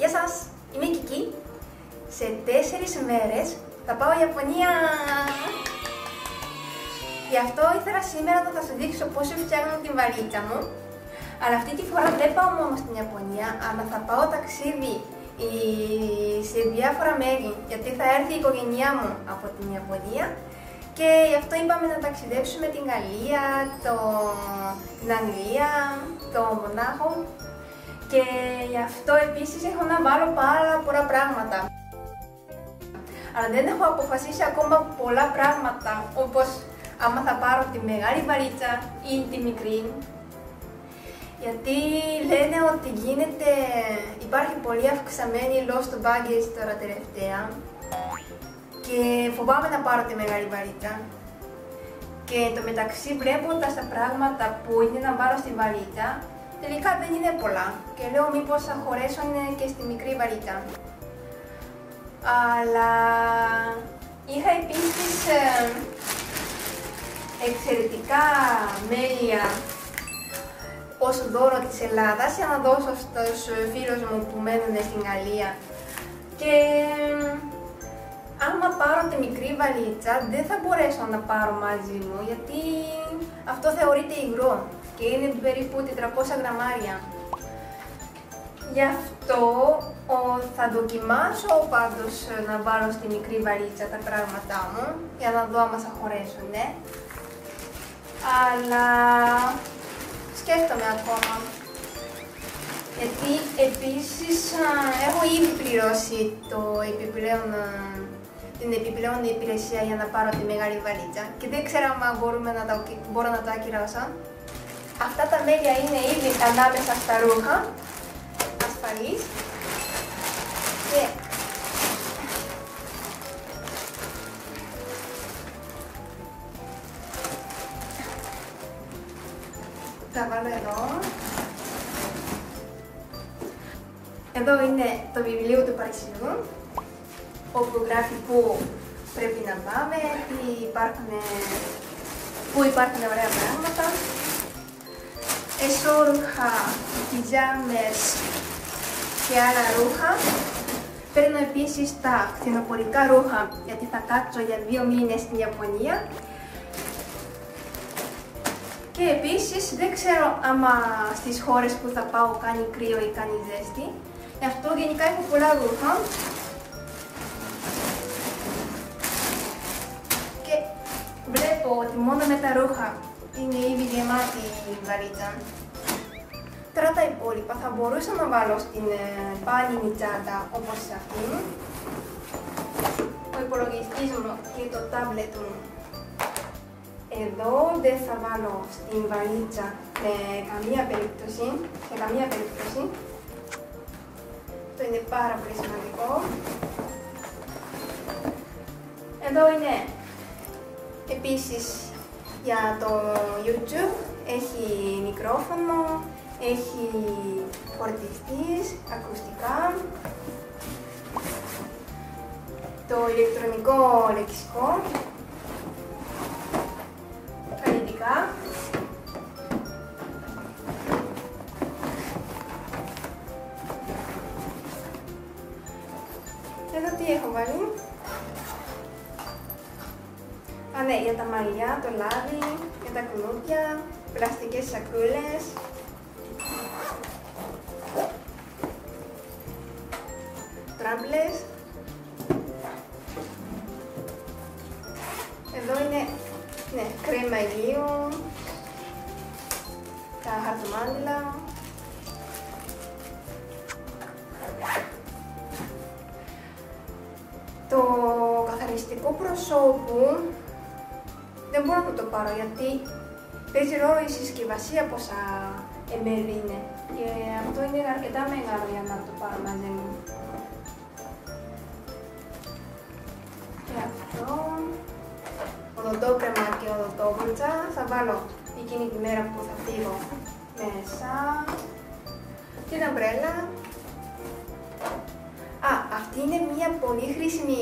Γεια σας, είμαι η Κική. Σε τέσσερις μέρες θα πάω Ιαπωνία. Γι' αυτό ήθελα σήμερα να σας δείξω πώς φτιάχνω την βαλίτσα μου. Αλλά αυτή τη φορά δεν πάω μόνο στην Ιαπωνία, αλλά θα πάω ταξίδι σε διάφορα μέρη, γιατί θα έρθει η οικογένειά μου από την Ιαπωνία και γι' αυτό είπαμε να ταξιδέψουμε την Γαλλία, το, την Αγγλία, το Μονάχο και γι' αυτό επίσης έχω να βάλω πάρα πολλά πράγματα. Αλλά δεν έχω αποφασίσει ακόμα πολλά πράγματα όπως άμα θα πάρω τη μεγάλη βαρίτσα ή τη μικρή γιατί λένε ότι γίνεται, υπάρχει πολύ αυξημένη lost baggage τώρα τελευταία και φοβάμαι να πάρω τη μεγάλη βαρίτσα. Και το μεταξύ βλέποντας τα πράγματα που είναι να βάλω στη βαρίτσα, τελικά δεν είναι πολλά και λέω μήπως θα χωρέσουν και στη μικρή βαρίτσα. Αλλά είχα επίσης ε, εξαιρετικά μέλια ως δώρο της Ελλάδας για να δώσω στους φίλους μου που μένουν στην Γαλλία. Και άμα πάρω τη μικρή βαλίτσα δεν θα μπορέσω να πάρω μαζί μου γιατί αυτό θεωρείται υγρό και είναι περίπου 400 γραμμάρια. Γι' αυτό ο, θα δοκιμάσω πάντως να βάλω στη μικρή βαλίτσα τα πράγματά μου για να δω άμα θα χωρέσουν. Αλλά σκέφτομαι ακόμα. Γιατί επίσης έχω ήδη πληρώσει το επιπλέον, την επιπλέον υπηρεσία για να πάρω τη μεγάλη βαλίτσα και δεν ξέρω αν μπορούμε να τα, μπορώ να τα ακυρώσω. Αυτά τα μέλια είναι ήδη ανάμεσα στα ρούχα, ασφαλής. Και Θα βάλω εδώ. Εδώ είναι το βιβλίο του Παρισιού, όπου γράφει πού πρέπει να πάμε, τι υπάρχουν, πού υπάρχουν ωραία πράγματα. Εσώρουχα, πιτζάμες και άλλα ρούχα. Παίρνω επίσης τα φθινοπορικά ρούχα, γιατί θα κάτσω για δύο μήνες στην Ιαπωνία και επίσης δεν ξέρω άμα στις χώρες που θα πάω κάνει κρύο ή κάνει ζέστη. Γι' αυτό γενικά έχω πολλά ρούχα. Και βλέπω ότι μόνο με τα ρούχα είναι ήδη γεμάτη η βαρίτσα. Τώρα τα υπόλοιπα θα μπορούσα να βάλω στην πάνινη τσάντα όπως αυτήν. Ο υπολογιστής μου και το τάμπλετ μου εδώ δεν θα βάλω στην βαλίτσα με καμία περίπτωση, σε καμία περίπτωση. Αυτό είναι πάρα πολύ σημαντικό. Εδώ είναι επίσης για το YouTube, έχει μικρόφωνο, έχει φορτιστής, ακουστικά, το ηλεκτρονικό λεξικό. Εδώ τι έχω βάλει. Για τα μαλλιά, το λάδι, για τα κουνούπια, πλαστικές σακούλες. Τράμπλες. Εδώ είναι, ναι, κρέμα ηλίου, τα χαρτομάτιλα, το καθαριστικό προσώπου δεν μπορώ να το πάρω γιατί παίζει ρόλο η συσκευασία πόσα εμέλη είναι. Και αυτό είναι αρκετά μεγάλο για να το πάρω μαζί μου. Και αυτό, οδοντόκρεμα και οδοντόβουλτσα θα βάλω εκείνη τη μέρα που θα φύγω μέσα. Την αμπρέλα Α, αυτή είναι μια πολύ χρήσιμη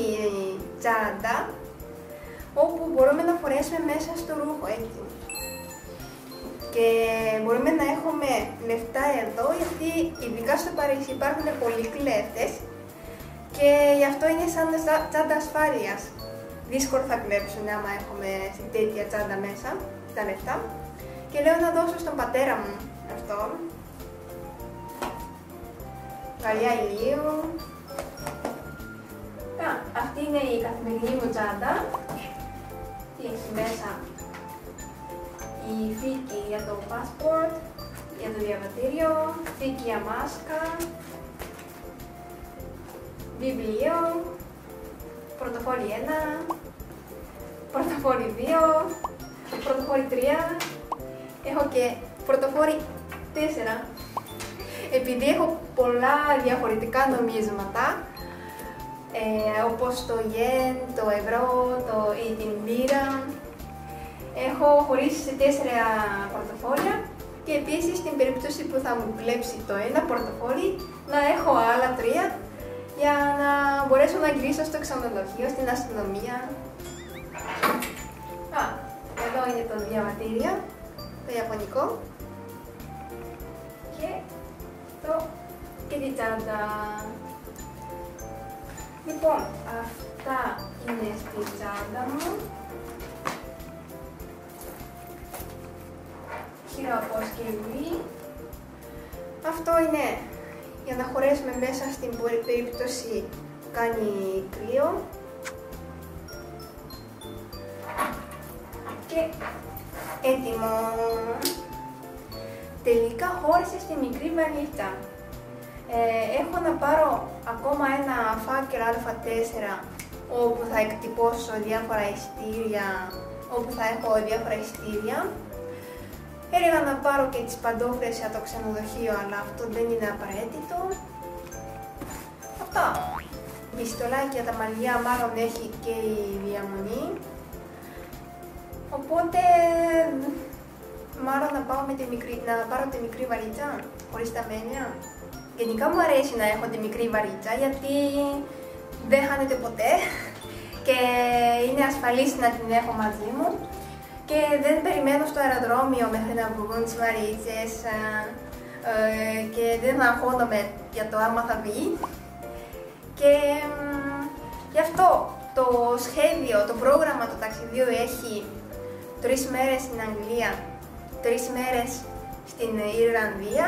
τσάντα όπου μπορούμε να φορέσουμε μέσα στο ρούχο έτσι. Και μπορούμε να έχουμε λεφτά εδώ γιατί ειδικά στο Παρίσι υπάρχουν πολλοί κλέφτες και γι' αυτό είναι σαν τσάντα ασφάλειας. Δύσκολο θα κλέψουν άμα έχουμε στην τέτοια τσάντα μέσα τα λεφτά. Και λέω να δώσω στον πατέρα μου αυτό. Καλιά ηλίου. Α, αυτή είναι η καθημερινή μου τσάντα. Τι έχει μέσα η θήκη για το passport, για το διαβατήριο, θήκη για μάσκα, βιβλίο, πρωτοφόρι 1, πρωτοφόρι 2, πρωτοφόρι 3, έχω και πρωτοφόρι 4. Επειδή έχω πολλά διαφορετικά νομίσματα, ε, όπως το γεν, το ευρώ, το, ή την μπύρα, έχω χωρίσει σε τέσσερα πορτοφόλια και επίσης στην περίπτωση που θα μου κλέψει το ένα πορτοφόλι να έχω άλλα τρία για να μπορέσω να γυρίσω στο ξενοδοχείο, στην αστυνομία. Α, εδώ είναι το διαβατήριο, το ιαπωνικό και το και την τσάντα. Λοιπόν, αυτά είναι στη τσάντα μου. χειροαποσκευή. Αυτό είναι για να χωρέσουμε μέσα στην περίπτωση που κάνει κρύο. Και έτοιμο. Τελικά χώρισε στη μικρή βαλίτσα. Ε, έχω να πάρω ακόμα ένα φάκελο Α4 όπου θα εκτυπώσω διάφορα ειστήρια, όπου θα έχω διάφορα ειστήρια Έλεγα να πάρω και τις παντόφλες για το ξενοδοχείο, αλλά αυτό δεν είναι απαραίτητο. Αυτά. Πιστολάκια τα μαλλιά μάλλον έχει και η διαμονή. Οπότε, μάλλον να, πάω με τη μικρή, να πάρω τη μικρή βαρίτσα, χωρίς τα μένια. Γενικά μου αρέσει να έχω τη μικρή βαρίτσα, γιατί δεν χάνεται ποτέ και είναι ασφαλής να την έχω μαζί μου και δεν περιμένω στο αεροδρόμιο μέχρι να βγουν τις βαρίτσες ε, και δεν αγχώνομαι για το άμα θα βγει. Και γι' αυτό το σχέδιο, το πρόγραμμα του ταξιδίου έχει τρεις μέρες στην Αγγλία, τρεις μέρες στην Ιρλανδία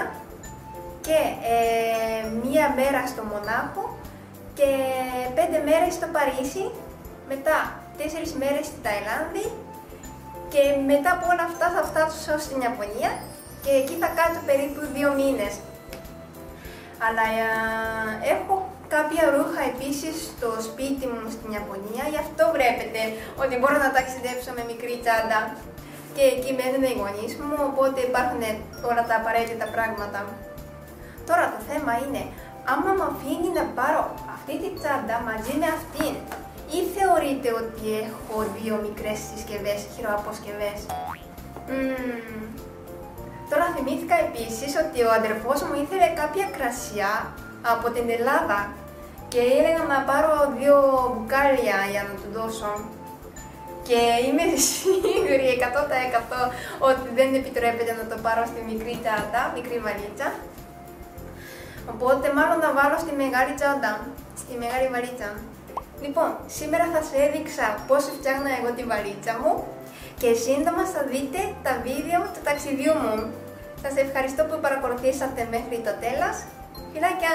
και ε, μία μέρα στο Μονάχο και πέντε μέρες στο Παρίσι, μετά τέσσερις μέρες στη Ταϊλάνδη και μετά από όλα αυτά θα φτάσω στην Ιαπωνία και εκεί θα κάτσω περίπου δύο μήνες. Αλλά ε, έχω κάποια ρούχα επίσης στο σπίτι μου στην Ιαπωνία, γι' αυτό βλέπετε ότι μπορώ να ταξιδέψω με μικρή τσάντα και εκεί μένουν οι γονείς μου, οπότε υπάρχουν όλα τα απαραίτητα πράγματα. Τώρα το θέμα είναι, άμα μου αφήνει να πάρω αυτή τη τσάντα μαζί με αυτήν ή θεωρείτε ότι έχω δύο μικρές συσκευές, χειροαποσκευές. Mm. Τώρα θυμήθηκα επίσης ότι ο αδερφός μου ήθελε κάποια κρασιά από την Ελλάδα και έλεγα να πάρω δύο μπουκάλια για να του δώσω. Και είμαι σίγουρη 100% ότι δεν επιτρέπεται να το πάρω στη μικρή τσάντα, μικρή βαλίτσα. Οπότε μάλλον να βάλω στη μεγάλη τσάντα, στη μεγάλη βαλίτσα. Λοιπόν, σήμερα θα σας έδειξα πώς φτιάχνω εγώ τη βαλίτσα μου και σύντομα θα δείτε τα βίντεο του ταξιδιού μου. Σας ευχαριστώ που παρακολουθήσατε μέχρι το τέλος. Φιλάκια!